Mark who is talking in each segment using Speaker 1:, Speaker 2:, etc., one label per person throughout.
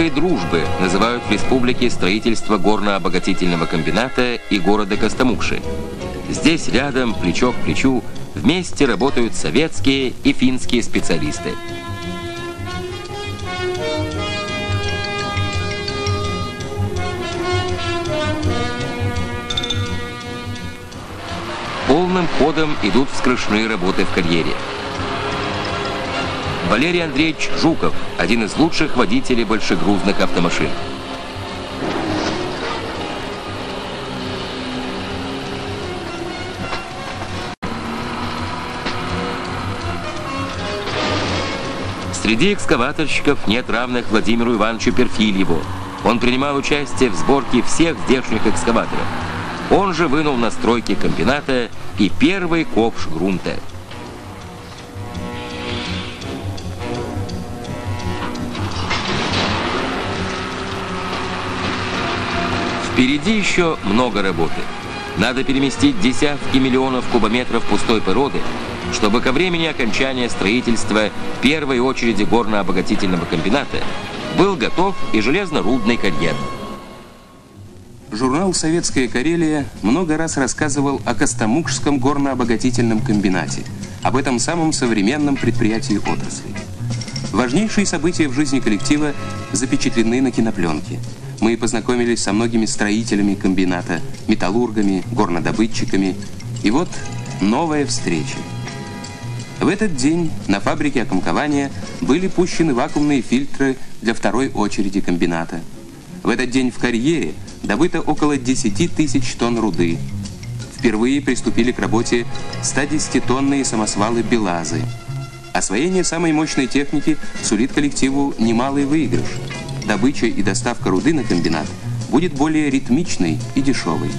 Speaker 1: крепкой дружбы называют в республике строительство горно-обогатительного комбината и города Костомукши. Здесь рядом, плечо к плечу, вместе работают советские и финские специалисты. Полным ходом идут вскрышные работы в карьере. Валерий Андреевич Жуков, один из лучших водителей большегрузных автомашин. Среди экскаваторщиков нет равных Владимиру Ивановичу Перфильеву. Он принимал участие в сборке всех здешних экскаваторов. Он же вынул на стройке комбината и первый ковш грунта. Впереди еще много работы. Надо переместить десятки миллионов кубометров пустой породы, чтобы ко времени окончания строительства первой очереди горно-обогатительного комбината был готов и железно-рудный карьер.
Speaker 2: Журнал «Советская Карелия» много раз рассказывал о Костомукшском горно-обогатительном комбинате, об этом самом современном предприятии отрасли. Важнейшие события в жизни коллектива запечатлены на кинопленке – мы познакомились со многими строителями комбината, металлургами, горнодобытчиками. И вот новая встреча. В этот день на фабрике окомкования были пущены вакуумные фильтры для второй очереди комбината. В этот день в карьере добыто около 10 тысяч тонн руды. Впервые приступили к работе 110-тонные самосвалы «Белазы». Освоение самой мощной техники сулит коллективу немалый выигрыш – добыча и доставка руды на комбинат будет более ритмичной и дешевой.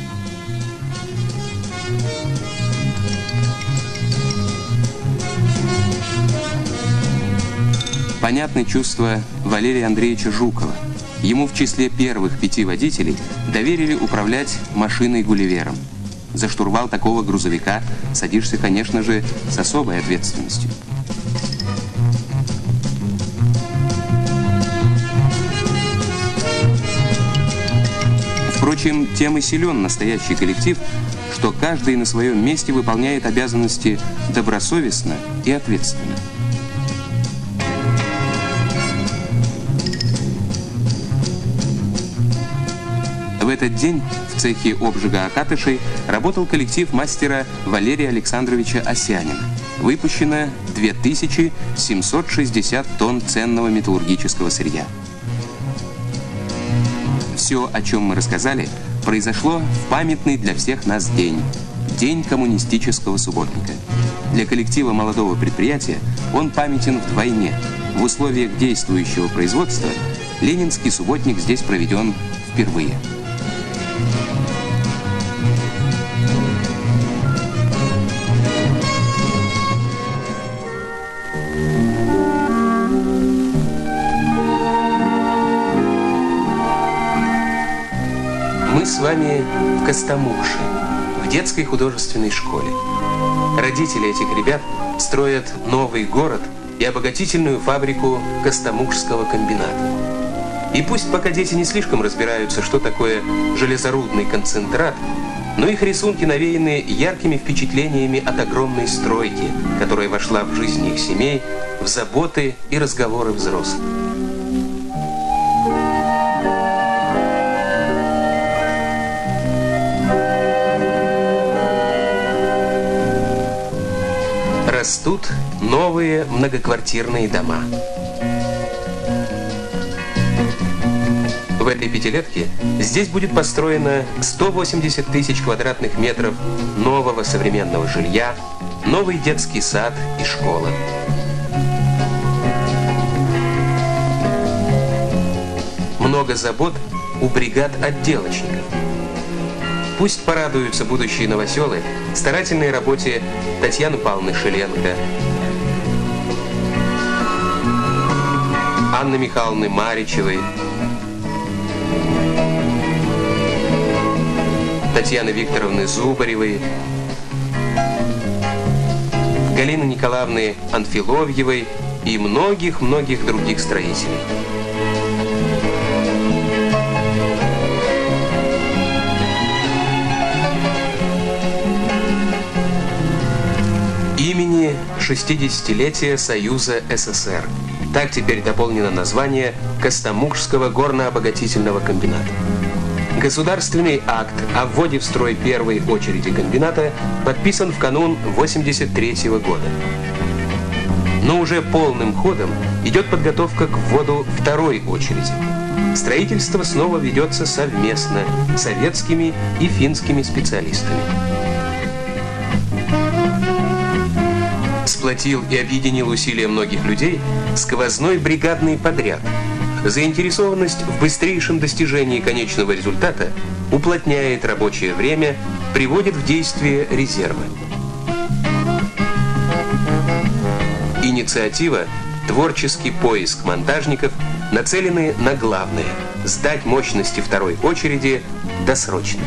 Speaker 2: Понятны чувства Валерия Андреевича Жукова. Ему в числе первых пяти водителей доверили управлять машиной-гулливером. За штурвал такого грузовика садишься, конечно же, с особой ответственностью. Впрочем, тем и силен настоящий коллектив, что каждый на своем месте выполняет обязанности добросовестно и ответственно. В этот день в цехе обжига окатышей работал коллектив мастера Валерия Александровича Осянина. Выпущено 2760 тонн ценного металлургического сырья. Все, о чем мы рассказали, произошло в памятный для всех нас день – День коммунистического субботника. Для коллектива молодого предприятия он памятен вдвойне. В условиях действующего производства ленинский субботник здесь проведен впервые. С вами в Костомукше, в детской художественной школе. Родители этих ребят строят новый город и обогатительную фабрику Костомукшского комбината. И пусть пока дети не слишком разбираются, что такое железорудный концентрат, но их рисунки навеяны яркими впечатлениями от огромной стройки, которая вошла в жизнь их семей, в заботы и разговоры взрослых. Растут новые многоквартирные дома. В этой пятилетке здесь будет построено 180 тысяч квадратных метров нового современного жилья, новый детский сад и школа. Много забот у бригад отделочников – Пусть порадуются будущие новоселы старательной работе Татьяны Павловны Шеленко, Анны Михайловны Маричевой, Татьяны Викторовны Зубаревой, Галины Николаевны Анфиловьевой и многих-многих других строителей. 60-летия Союза СССР. Так теперь дополнено название Костомукшского горно-обогатительного комбината. Государственный акт о вводе в строй первой очереди комбината подписан в канун 83 -го года. Но уже полным ходом идет подготовка к вводу второй очереди. Строительство снова ведется совместно советскими и финскими специалистами. Сплотил и объединил усилия многих людей сквозной бригадный подряд. Заинтересованность в быстрейшем достижении конечного результата уплотняет рабочее время, приводит в действие резервы. Инициатива, творческий поиск монтажников нацелены на главное – сдать мощности второй очереди досрочно.